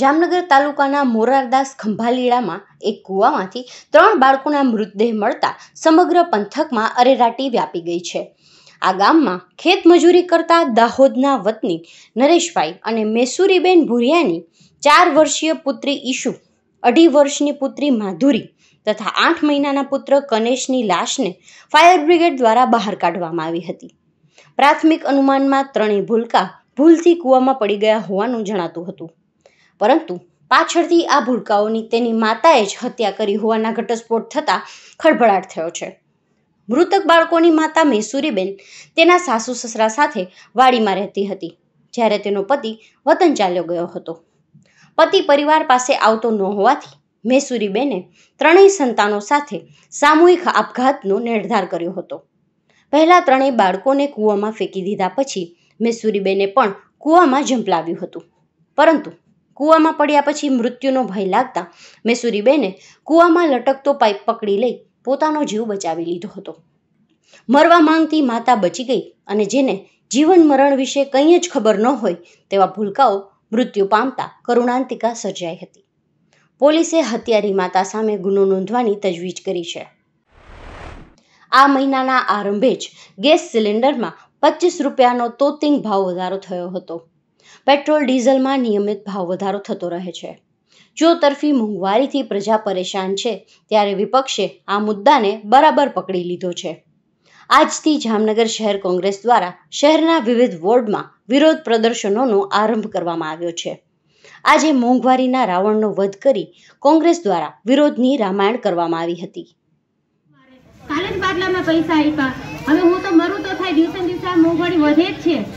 જામનગર તાલુકાના મોરારદાસ ખંભાલીડામાં એક કૂવામાંથી ત્રણ બાળકોના મૃતદેહ મળતા સમગ્ર પંથકમાં અરેરાટી વ્યાપી ગઈ છે. આ ગામમાં ખેતમજૂરી કરતા દાહોદના વતની નરેશભાઈ અને મેસુરીબેન ભુરિયાની ચાર વર્ષીય પુત્રી ઈશુ, અઢી વર્ષની પુત્રી માધુરી તથા આઠ મહિનાના પુત્ર કનેશની લાશને ફાયર બ્રિગેડ દ્વારા બહાર કાઢવામાં આવી હતી. પ્રાથમિક અનુમાનમાં ત્રણેય ભૂલકા ભૂલથી કૂવામાં પડી ગયા હોવાનું જણાતું હતું. પરંતુ પાછળથી આ ભૂલકાઓની તેની માતાએ જ હત્યા કરી હોવાના ઘટસ્ફોટ થતાં ખળભળાટ થયો છે. મૃતક બાળકોની માતા મૈસુરીબેન તેના સાસુ સસરા સાથે વાડીમાં રહેતી હતી, જ્યારે તેનો પતિ વતન ચાલ્યો ગયો હતો. પતિ પરિવાર પાસે આવતો ન હોવાથી મૈસુરીબેને ત્રણેય સંતાનો સાથે સામૂહિક આપઘાતનો નિર્ધાર કર્યો હતો. પહેલા ત્રણેય બાળકોને કૂવામાં ફેંકી દીધા પછી મૈસુરીબેને પણ કૂવામાં ઝંપલાવ્યું હતું. પરંતુ કૂવામાં પડ્યા પછી મૃત્યુનો ભય લાગતા મેસુરીબેને કૂવામાં લટકતો પાઇપ પકડી લઈ પોતાનો જીવ બચાવી લીધો હતો. મરવા માંગતી માતા બચી ગઈ અને જેને જીવન મરણ વિશે કંઈ જ ખબર ન હોય તેવા ભૂલકાઓ મૃત્યુ પામતા કરુણાંતિકા સર્જાઈ હતી. પોલીસે હત્યારી માતા સામે ગુનો નોંધવાની તજવીજ કરી છે. આ મહિનાના આરંભે જ ગેસ સિલિન્ડરમાં પચીસ રૂપિયાનો તોતિંગ ભાવ વધારો થયો હતો. પેટ્રોલ ડીઝલમાં નિયમિત ભાવ વધારો થતો રહે છે. જો તરફી મોંઘવારીથી પ્રજા પરેશાન છે, ત્યારે વિપક્ષે આ મુદ્દાને બરાબર પકડી લીધો છે. આજથી જામનગર શહેર કોંગ્રેસ દ્વારા શહેરના વિવિધ વોર્ડમાં વિરોધ પ્રદર્શનોનો આરંભ કરવામાં આવ્યો છે. આજે મોંઘવારીના રાવણનો વધ કરી કોંગ્રેસ દ્વારા વિરોધની રામાયણ કરવામાં આવી હતી. કાલે જ બાદલામાં પૈસા આપ્યા. હવે હું તો મરું તો થાય દિવસે દિવસે મોંઘવારી વધે જ છે.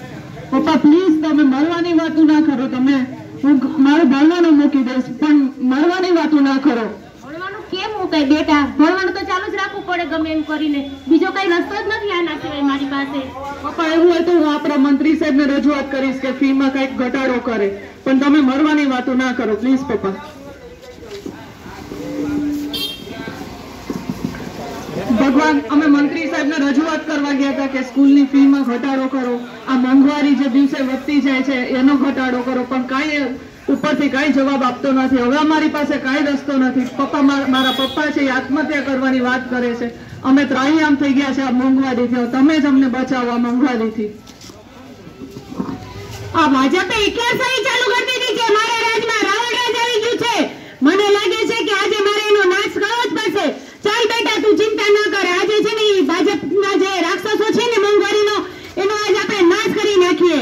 પપ્પા પ્લીઝ તમે મળવાની વાતો ના કરો. તમે હું મારું ભણવાનું મૂકી દઈશ પણ મળવાની વાતો ના કરો. ભણવાનું કેમ હું બેટા? ભણવાનું તો ચાલુ જ રાખવું પડે ગમે એમ કરીને. બીજો કઈ રસ્તો જ નથી આના સિવાય મારી પાસે. પપ્પા એવું હોય તો હું આપણા મંત્રી સાહેબને રજૂઆત કરીશ કે ફીમાં કંઈક ઘટાડો કરે. પણ તમે મરવાની વાતો ના કરો પ્લીઝ પપ્પા. ભગવાન, અમે મંત્રી સાહેબને રજૂઆત કરવા ગયા હતા કે સ્કૂલની ફીમાં ઘટાડો કરો. આ મોંઘવારી જે દિવસે વધતી જાય છે, એનો ઘટાડો કરો. પણ કાંઈ ઉપરથી કાંઈ જવાબ આપતો નથી. હવે અમારી પાસે કાંઈ રસ્તો નથી. પપ્પા મારા પપ્પા છે એ આત્મહત્યા કરવાની વાત કરે છે. અમે ત્રાહિયામ થઈ ગયા છે આ મોંઘવારીથી. તમે જ અમને બચાવો આ મોંઘવારીથી. આ ભાજપે ચાલુ કરી દીધી છે. મારા રાજમાં રાવણ રાજ આવી ગયું છે મને લાગે છે કે આજે મારે એનો નાશ કરવો જ પડશે ચાલ બેટા તું ચિંતા ન કર આજે છે ને ઈ ભાજપના જે રાક્ષસો છે ને મોંઘવારીનો એનો આજ આપણે નાશ કરી નાખીએ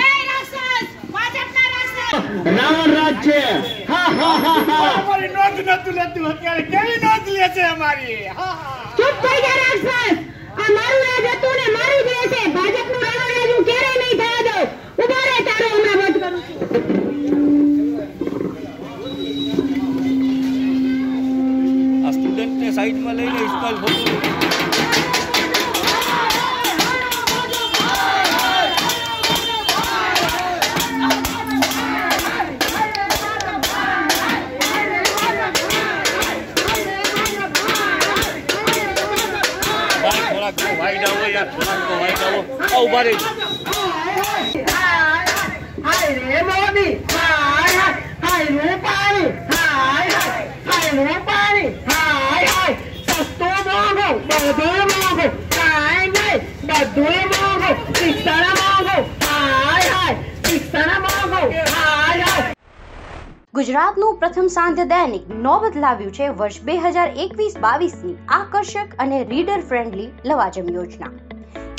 એ રાક્ષસ ભાજપના રાક્ષસ રાવણ રાજ છે. હા હા હા હા. અમારી નોંધ નતું લેતું અત્યારે કેવી નોંધ લે છે અમારી? હા હા ચૂપ થઈ જા રાક્ષસ. આ મારું રાજ હતું ને મારું જ રહેશે. ભાજપનું રાવણ હું ક્યારેય નહીં થવા દઉં. ઊભો રહે તારો હમણાં વધ કરું છું. આ સ્ટુડન્ટને સાઈડમાં લઈને ઇસ્માઇલ ફોટો હાય રૂપાણી હાય હાય, સસ્તો મોંઘો, બધું મોંઘો. કાંઈ નહીં, બધું મોંઘો. શિક્ષણ મોંઘો. હાય હાય શિક્ષણ મોંઘો. હાય હાય. ગુજરાતનું પ્રથમ સાંધ્ય દૈનિક નોબત લાવ્યું છે વર્ષ બે હજાર એકવીસ બાવીસની આકર્ષક અને રીડર ફ્રેન્ડલી લવાજમ યોજના.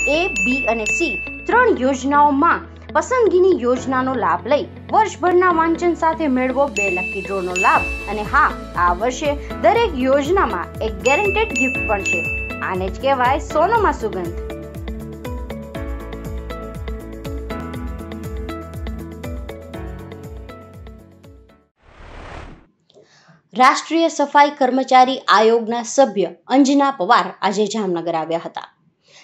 એ બી અને સી ત્રણ યોજનાઓમાં પસંદગીની યોજનાનો લાભ લઈ વર્ષભરના વાંચન સાથે મેળવો બે લકી ડ્રોનો લાભ. અને હા, આ વર્ષે દરેક યોજનામાં એક ગેરંટેડ ગિફ્ટ પણ છે. આને જ કહેવાય સોનોમાં સુગંધ. રાષ્ટ્રીય સફાઈ કર્મચારી આયોગના સભ્ય અંજના પવાર આજે જામનગર આવ્યા હતા.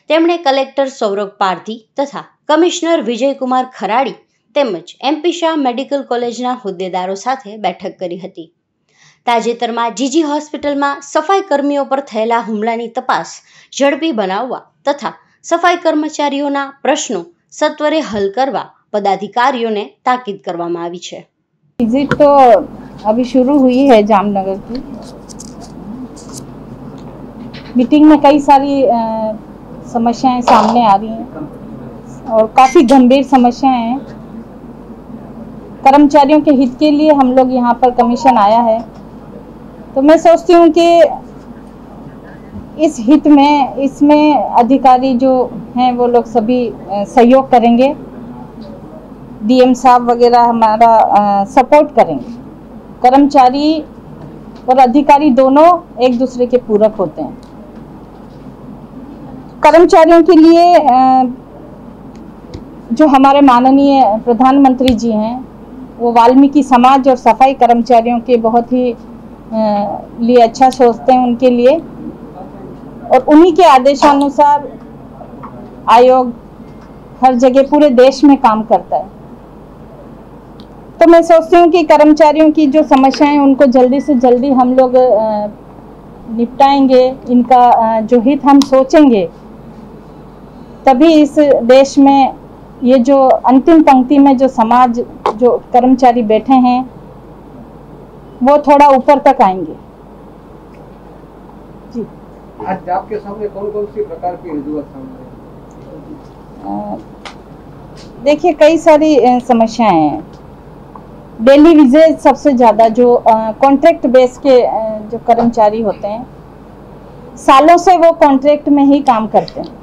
તેમણે કલેક્ટર સૌરભ પારધી તથા કમિશનર વિજયકુમાર ખરાડી તેમજ એમપી શાહ મેડિકલ કોલેજના હોદ્દેદારો સાથે બેઠક કરી હતી તાજેતરમાં જીજી હોસ્પિટલમાં સફાઈ કર્મીઓ પર થયેલા હુમલાની તપાસ ઝડપી બનાવવા તથા સફાઈ કર્મચારીઓના પ્રશ્નો સત્વરે હલ કરવા પદાધિકારીઓને તાકીદ કરવામાં આવી છે विजिट तो अभी शुरू हुई है जामनगर की मीटिंग में कई सारी अ, समस्याएं सामने आ रही हैं और काफ़ी गंभीर समस्याएँ हैं। कर्मचारियों के हित के लिए हम लोग यहाँ पर कमीशन आया है। तो मैं सोचती हूँ कि इस हित में इसमें अधिकारी जो हैं वो लोग सभी सहयोग करेंगे। डीएम साहब वगैरह हमारा आ, सपोर्ट करेंगे। कर्मचारी और अधिकारी दोनों एक दूसरे के पूरक होते हैं। कर्मचारियों के लिए अ, जो हमारे माननीय प्रधानमंत्री जी हैं, वो वाल्मीकि समाज और सफ़ाई कर्मचारियों के बहुत ही लिए अच्छा सोचते हैं उनके लिए। और उन्हीं के आदेशानुसार आयोग हर जगह पूरे देश में काम करता है। तो मैं सोचती हूँ कि कर्मचारियों की जो समस्याएँ उनको जल्दी से जल्दी हम लोग निपटाएँगे। इनका जो हित हम सोचेंगे, तभी इस देश में ये जो अंतिम पंक्ति में जो समाज जो कर्मचारी बैठे हैं वो थोड़ा ऊपर तक आएँगे। जी। आज आपके सामने कौन कौन सी प्रकार की सामने देखिए कई सारी समस्याएँ हैं। डेली विजेज सबसे ज़्यादा जो कॉन्ट्रैक्ट बेस के जो कर्मचारी होते हैं सालों से वो कॉन्ट्रैक्ट में ही काम करते हैं।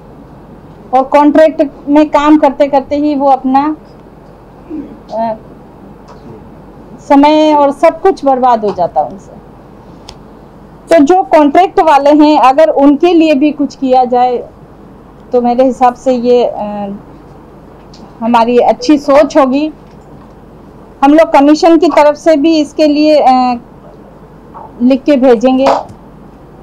और कॉन्ट्रैक्ट में काम करते करते ही वो अपना अ, समय और सब कुछ बर्बाद हो जाता उनसे। तो जो कॉन्ट्रैक्ट वाले हैं अगर उनके लिए भी कुछ किया जाए तो मेरे हिसाब से ये अ, हमारी अच्छी सोच होगी। हम लोग कमीशन की तरफ़ से भी इसके लिए अ, लिख के भेजेंगे।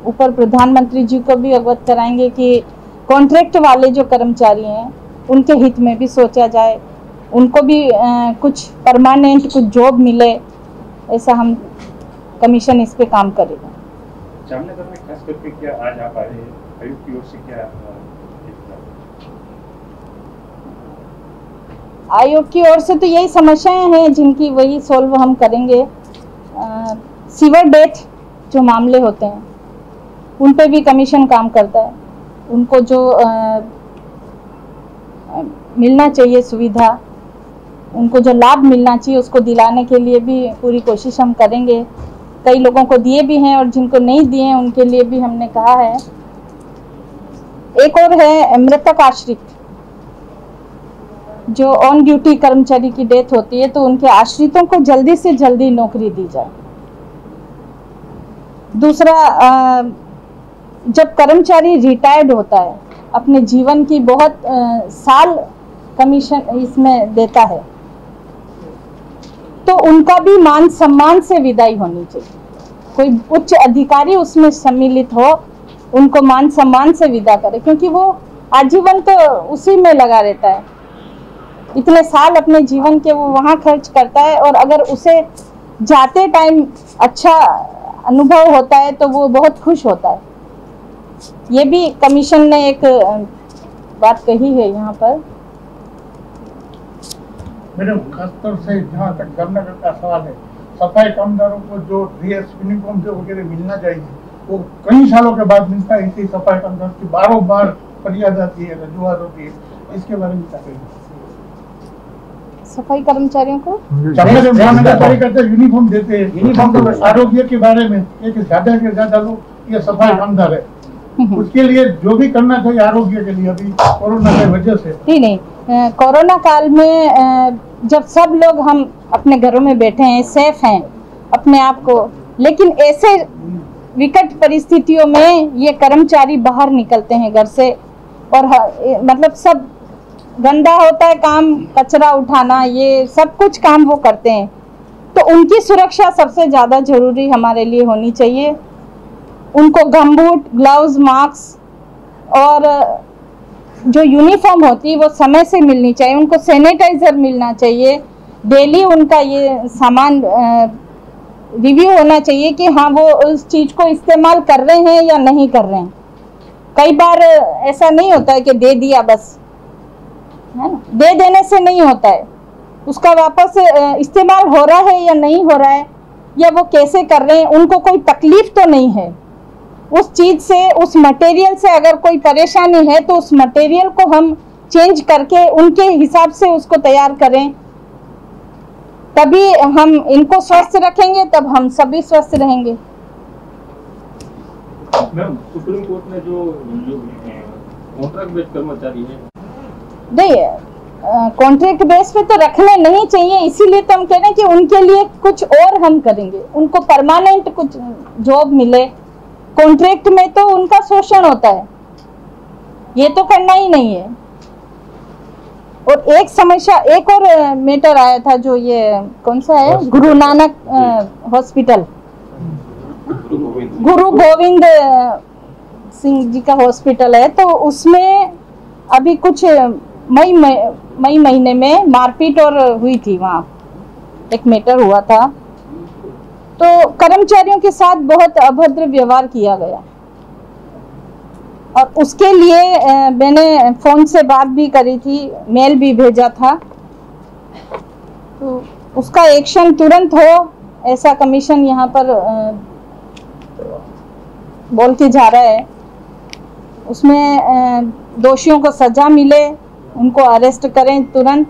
ऊपर प्रधानमंत्री जी को भी अवगत कराएँगे कि कॉन्ट्रैक्ट वाले जो कर्मचारी हैं उनके हित में भी सोचा जाए उनको भी अ, कुछ परमानेंट कुछ जॉब मिले ऐसा हम कमीशन इस पे काम करेगा। जामनगर में खास करके क्या आज आप आए आयुक्त की ओर से क्या आयोग की ओर से तो यही समस्याएँ हैं जिनकी वही सोल्व हम करेंगे। अ, सीवर डेथ जो मामले होते हैं उन पे भी कमीशन काम करता है। उनको जो अ, मिलना चाहिए सुविधा उनको जो लाभ मिलना चाहिए उसको दिलाने के लिए भी पूरी कोशिश हम करेंगे। कई लोगों को दिए भी हैं और जिनको नहीं दिए हैं उनके लिए भी हमने कहा है। एक और है मृतक आश्रित। जो ऑन ड्यूटी कर्मचारी की डेथ होती है तो उनके आश्रितों को जल्दी से जल्दी नौकरी दी जाए। दूसरा अ, जब कर्मचारी रिटायर्ड होता है अपने जीवन की बहुत अ, साल कमीशन इसमें देता है तो उनका भी मान सम्मान से विदाई होनी चाहिए। कोई उच्च अधिकारी उसमें सम्मिलित हो उनको मान सम्मान से विदा करे क्योंकि वो आजीवन तो उसी में लगा रहता है। इतने साल अपने जीवन के वो वहाँ खर्च करता है और अगर उसे जाते टाइम अच्छा अनुभव होता है तो वो बहुत खुश होता है। ये भी कमीशन ने एक बात कही है यहाँ पर। मैडम खासतौर से जहाँ तक जामनगर का सवाल है सफ़ाई कामगारों को जो ड्रेस यूनिफॉर्म जो वगैरह मिलना चाहिए वो कई सालों के बाद मिलता है इसी सफ़ाई की बारों बार फरियाद आती है रजुआत होती है इसके बारे में क्या कहेंगे? सफ़ाई कर्मचारियों को? यूनिफॉर्म देते हैं। यूनिफॉर्म तो आरोग्य के बारे में एक ज़्यादा से ज़्यादा लोग ये सफ़ाई कामदार है। उसके लिए जो भी करना चाहिए आरोग्य के लिए अभी कोरोना की वजह से। नहीं नहीं कोरोना काल में जब सब लोग हम अपने घरों में बैठे हैं सेफ़ हैं अपने आप को लेकिन ऐसे विकट परिस्थितियों में ये कर्मचारी बाहर निकलते हैं घर से। और मतलब सब गंदा होता है काम कचरा उठाना ये सब कुछ काम वो करते हैं। तो उनकी सुरक्षा सबसे ज़्यादा ज़रूरी हमारे लिए होनी चाहिए। उनको गमबूट ग्लव्स मास्क और जो यूनिफॉर्म होती है, वो समय से मिलनी चाहिए। उनको सैनिटाइजर मिलना चाहिए। डेली उनका ये सामान रिव्यू होना चाहिए कि हाँ वो उस चीज़ को इस्तेमाल कर रहे हैं या नहीं कर रहे हैं। कई बार ऐसा नहीं होता है कि दे दिया बस, है ना? दे देने से नहीं होता है। उसका वापस इस्तेमाल हो रहा है या नहीं हो रहा है, या वो कैसे कर रहे हैं, उनको कोई तकलीफ़ तो नहीं है। उस चीज़ से उस मटेरियल से अगर कोई परेशानी है तो उस मटेरियल को हम चेंज करके उनके हिसाब से उसको तैयार करें। तभी हम इनको स्वस्थ रखेंगे तब हम सभी स्वस्थ रहेंगे। मैम सुप्रीम कोर्ट ने जो कॉन्ट्रैक्ट बेस्ड कर्मचारी है। नहीं कॉन्ट्रैक्ट बेस पे तो रखने नहीं चाहिए इसीलिए तो हम कह रहे हैं कि उनके लिए कुछ और हम करेंगे। उनको परमानेंट कुछ जॉब मिले। कॉन्ट्रैक्ट में तो उनका शोषण होता है। ये तो करना ही नहीं है। और एक समस्या एक और मैटर आया था जो ये कौन सा है? गुरु नानक हॉस्पिटल गुरु गोविंद सिंह जी का हॉस्पिटल है। तो उसमें अभी कुछ मई मई मई महीने में मारपीट और हुई थी वहाँ। एक मैटर हुआ था। तो कर्मचारियों के साथ बहुत अभद्र व्यवहार किया गया। और उसके लिए मैंने फ़ोन से बात भी करी थी, मेल भी भेजा था। तो उसका एक्शन तुरंत हो, ऐसा कमीशन यहाँ पर बोल के जा रहा है। उसमें दोषियों को सजा मिले, उनको अरेस्ट करें तुरंत।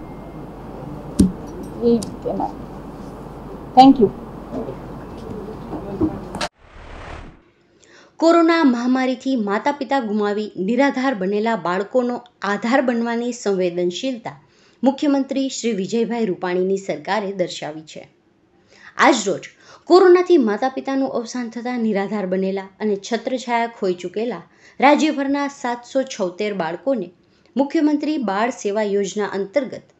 थैंक यू કોરોના મહામારીથી માતા પિતા ગુમાવી નિરાધાર બનેલા બાળકોનો આધાર બનવાની સંવેદનશીલતા મુખ્યમંત્રી શ્રી વિજયભાઈ રૂપાણીની સરકારે દર્શાવી છે. આજરોજ કોરોનાથી માતા પિતાનું અવસાન થતાં નિરાધાર બનેલા અને છત્રછાયા ખોઈ ચૂકેલા રાજ્યભરના સાતસો છોતેર બાળકોને મુખ્યમંત્રી બાળ સેવા યોજના અંતર્ગત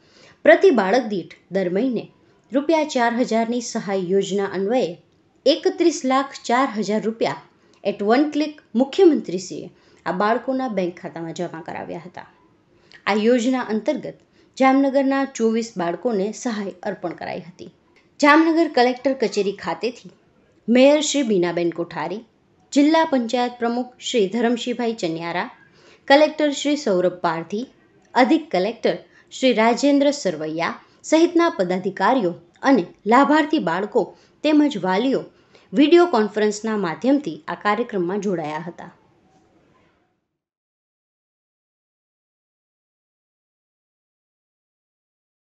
પ્રતિ બાળક દીઠ દર મહિને રૂપિયા ચાર હજારની સહાય યોજના અન્વયે એકત્રીસ લાખ ચાર હજાર રૂપિયા એટ વન ક્લિક મુખ્યમંત્રીશ્રીએ આ બાળકોના બેંક ખાતામાં જમા કરાવ્યા હતા. આ યોજના અંતર્ગત જામનગરના ચોવીસ બાળકોને સહાય અર્પણ કરાઈ હતી. જામનગર કલેક્ટર કચેરી ખાતેથી મેયર શ્રી બીનાબેન કોઠારી, જિલ્લા પંચાયત પ્રમુખ શ્રી ધરમશીભાઈ ચન્યારા, કલેક્ટર શ્રી સૌરભ પારધી, અધિક કલેક્ટર શ્રી રાજેન્દ્ર સરવૈયા સહિતના પદાધિકારીઓ અને લાભાર્થી બાળકો તેમજ વાલીઓ વીડિયો કોન્ફરન્સના માધ્યમથી આ કાર્યક્રમમાં જોડાયા હતા.